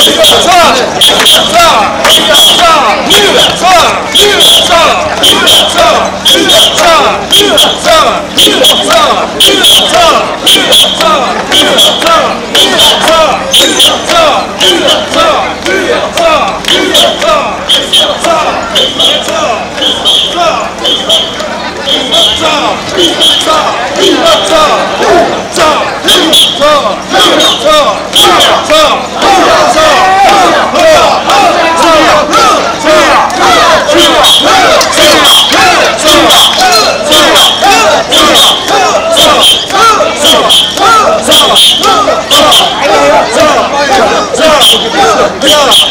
抜けて。有时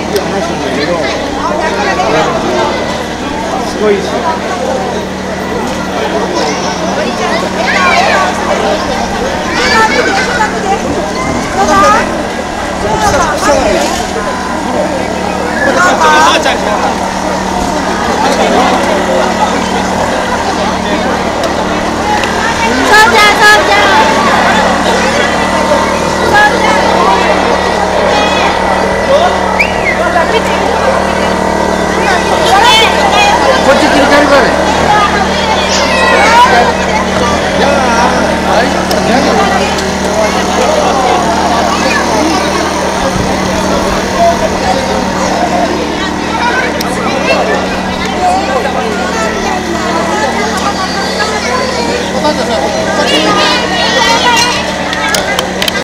いう話なんだけど、すごいです。母ちゃん来。